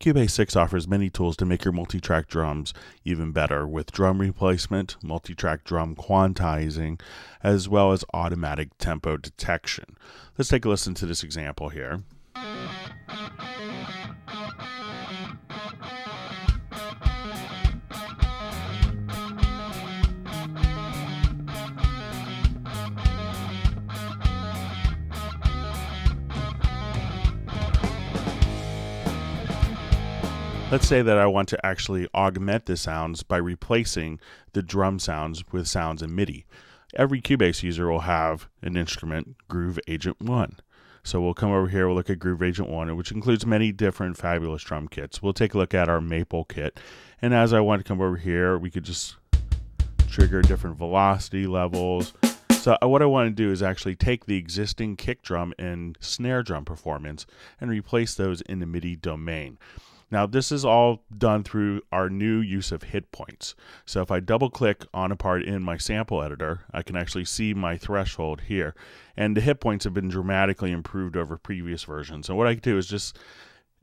Cubase 6 offers many tools to make your multi-track drums even better with drum replacement, multi-track drum quantizing, as well as automatic tempo detection. Let's take a listen to this example here. Let's say that I want to actually augment the sounds by replacing the drum sounds with sounds in MIDI. Every Cubase user will have an instrument, Groove Agent 1. So we'll come over here, we'll look at Groove Agent 1, which includes many different fabulous drum kits. We'll take a look at our Maple kit. And as I want to come over here, we could just trigger different velocity levels. So uh, what I want to do is actually take the existing kick drum and snare drum performance and replace those in the MIDI domain. Now this is all done through our new use of hit points. So if I double click on a part in my sample editor, I can actually see my threshold here. And the hit points have been dramatically improved over previous versions. And what I can do is just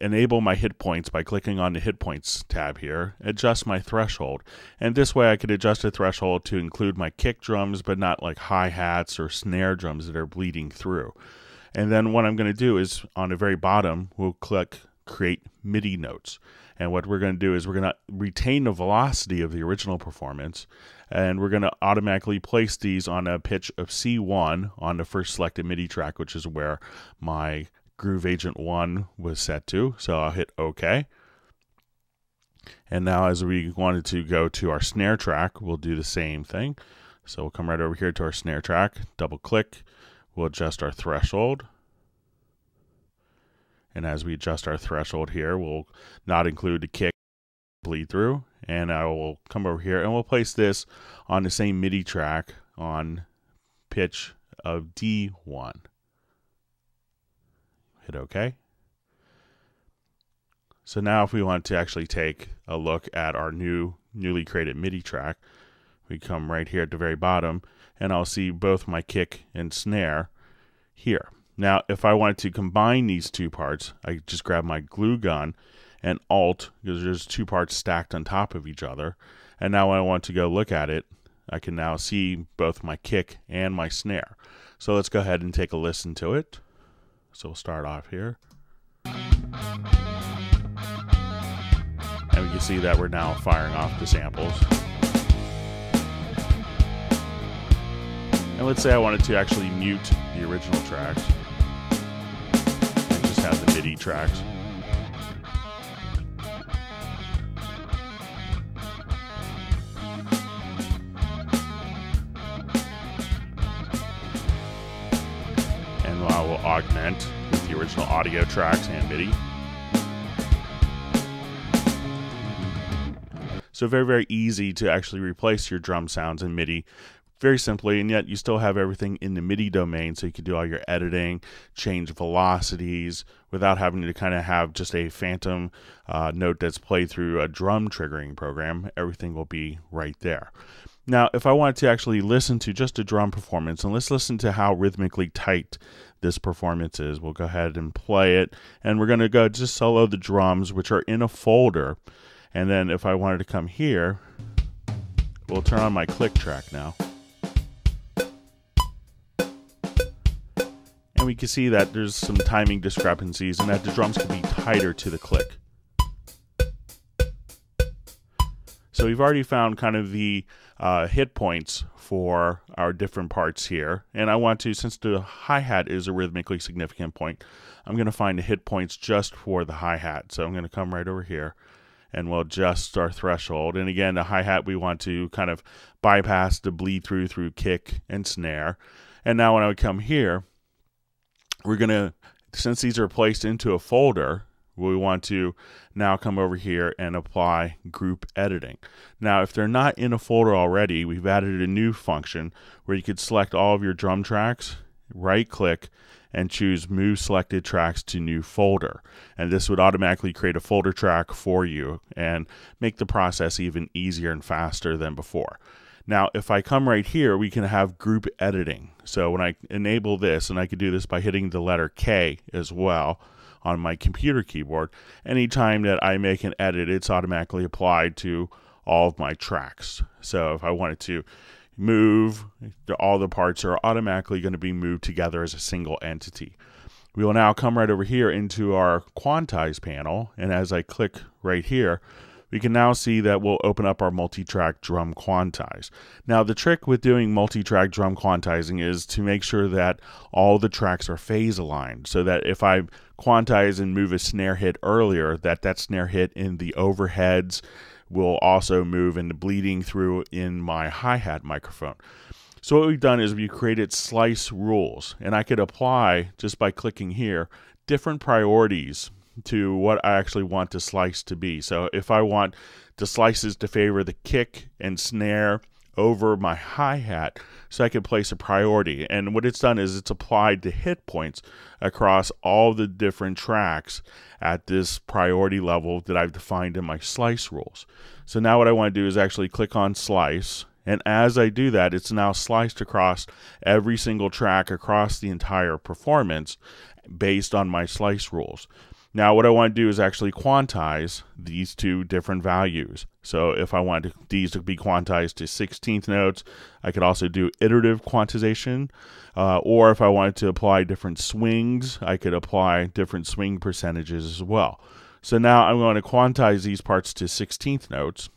enable my hit points by clicking on the hit points tab here, adjust my threshold. And this way I could adjust the threshold to include my kick drums, but not like hi-hats or snare drums that are bleeding through. And then what I'm going to do is on the very bottom, we'll click create MIDI notes. And what we're going to do is we're going to retain the velocity of the original performance, and we're going to automatically place these on a pitch of C1 on the first selected MIDI track, which is where my Groove Agent 1 was set to. So I'll hit OK. And now as we wanted to go to our snare track, we'll do the same thing. So we'll come right over here to our snare track, double click, we'll adjust our threshold. And as we adjust our threshold here, we'll not include the kick bleed through. And I will come over here and we'll place this on the same MIDI track on pitch of D1. Hit OK. So now if we want to actually take a look at our new newly created MIDI track, we come right here at the very bottom and I'll see both my kick and snare here. Now, if I wanted to combine these two parts, I just grab my glue gun and Alt, because there's two parts stacked on top of each other. And now when I want to go look at it, I can now see both my kick and my snare. So let's go ahead and take a listen to it. So we'll start off here. And we can see that we're now firing off the samples. And let's say I wanted to actually mute the original tracks have the MIDI tracks. And I will augment with the original audio tracks and MIDI. So very, very easy to actually replace your drum sounds in MIDI very simply, and yet you still have everything in the MIDI domain, so you can do all your editing, change velocities without having to kind of have just a phantom uh, note that's played through a drum triggering program. Everything will be right there. Now, if I wanted to actually listen to just a drum performance, and let's listen to how rhythmically tight this performance is, we'll go ahead and play it, and we're going to go just solo the drums, which are in a folder. And then if I wanted to come here, we'll turn on my click track now. And we can see that there's some timing discrepancies and that the drums can be tighter to the click. So we've already found kind of the uh, hit points for our different parts here. And I want to, since the hi-hat is a rhythmically significant point, I'm going to find the hit points just for the hi-hat. So I'm going to come right over here and we'll adjust our threshold. And again, the hi-hat we want to kind of bypass the bleed through through kick and snare. And now when I would come here, we're going to, since these are placed into a folder, we want to now come over here and apply group editing. Now, if they're not in a folder already, we've added a new function where you could select all of your drum tracks, right click, and choose move selected tracks to new folder. And this would automatically create a folder track for you and make the process even easier and faster than before. Now, if I come right here, we can have group editing. So when I enable this, and I could do this by hitting the letter K as well on my computer keyboard. Anytime that I make an edit, it's automatically applied to all of my tracks. So if I wanted to move, all the parts are automatically going to be moved together as a single entity. We will now come right over here into our quantize panel, and as I click right here, we can now see that we'll open up our multi-track drum quantize. Now the trick with doing multi-track drum quantizing is to make sure that all the tracks are phase aligned so that if I quantize and move a snare hit earlier that that snare hit in the overheads will also move and bleeding through in my hi-hat microphone. So what we've done is we've created slice rules and I could apply just by clicking here different priorities to what I actually want the slice to be. So if I want the slices to favor the kick and snare over my hi-hat so I can place a priority. And what it's done is it's applied the hit points across all the different tracks at this priority level that I've defined in my slice rules. So now what I want to do is actually click on slice and as I do that, it's now sliced across every single track across the entire performance based on my slice rules. Now, what I want to do is actually quantize these two different values. So if I want these to be quantized to 16th notes, I could also do iterative quantization. Uh, or if I wanted to apply different swings, I could apply different swing percentages as well. So now I'm going to quantize these parts to 16th notes.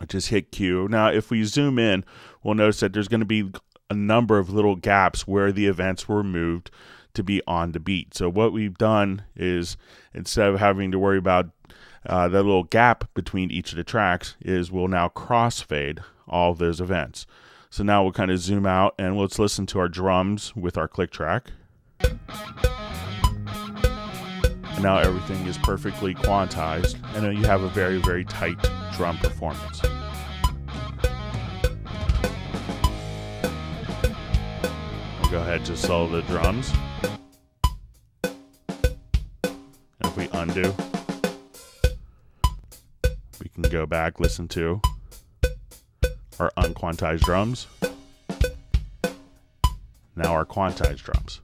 I just hit Q. Now, if we zoom in, we'll notice that there's going to be a number of little gaps where the events were moved to be on the beat. So what we've done is instead of having to worry about uh, that little gap between each of the tracks is we'll now crossfade all of those events. So now we'll kind of zoom out and let's listen to our drums with our click track. And now everything is perfectly quantized and you have a very, very tight drum performance. We'll go ahead to solo the drums. Undo, we can go back, listen to our unquantized drums. Now our quantized drums.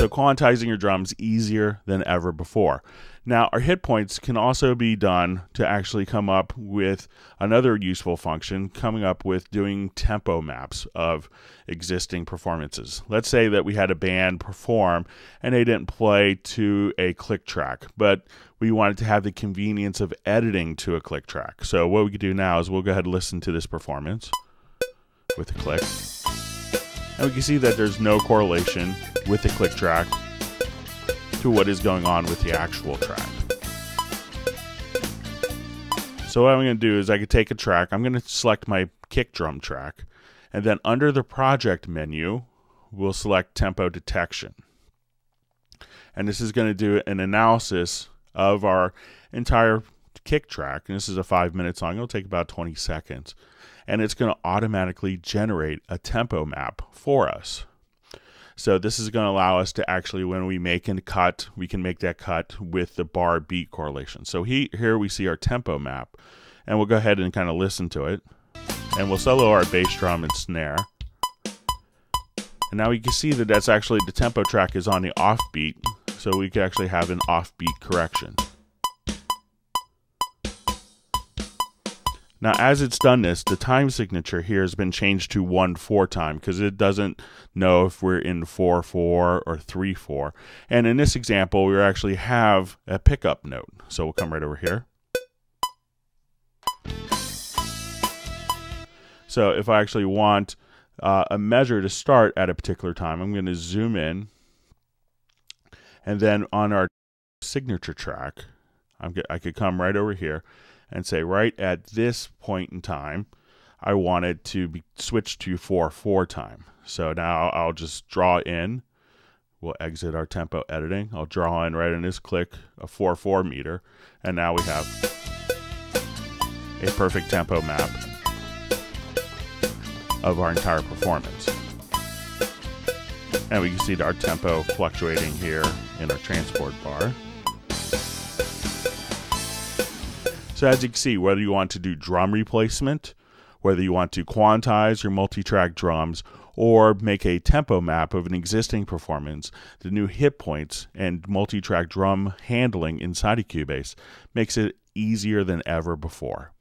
So quantizing your drums easier than ever before. Now, our hit points can also be done to actually come up with another useful function, coming up with doing tempo maps of existing performances. Let's say that we had a band perform and they didn't play to a click track, but we wanted to have the convenience of editing to a click track. So what we could do now is we'll go ahead and listen to this performance with a click. And we can see that there's no correlation with the click track to what is going on with the actual track. So what I'm going to do is I could take a track, I'm going to select my kick drum track, and then under the project menu, we'll select tempo detection. And this is going to do an analysis of our entire kick track. And this is a five minute song. It'll take about 20 seconds. And it's going to automatically generate a tempo map for us. So this is going to allow us to actually, when we make a cut, we can make that cut with the bar beat correlation. So he, here we see our tempo map, and we'll go ahead and kind of listen to it. And we'll solo our bass drum and snare. And now we can see that that's actually, the tempo track is on the offbeat, so we can actually have an offbeat correction. Now, as it's done this, the time signature here has been changed to 1 4 time because it doesn't know if we're in 4 4 or 3 4. And in this example, we actually have a pickup note. So we'll come right over here. So if I actually want uh, a measure to start at a particular time, I'm going to zoom in. And then on our signature track, I'm, I could come right over here and say right at this point in time, I want it to be switched to 4 4 time. So now I'll just draw in. We'll exit our tempo editing. I'll draw in right in this click a 4 4 meter. And now we have a perfect tempo map of our entire performance. And we can see our tempo fluctuating here in our transport bar. So as you can see, whether you want to do drum replacement, whether you want to quantize your multi-track drums, or make a tempo map of an existing performance, the new hit points and multi track drum handling inside of Cubase makes it easier than ever before.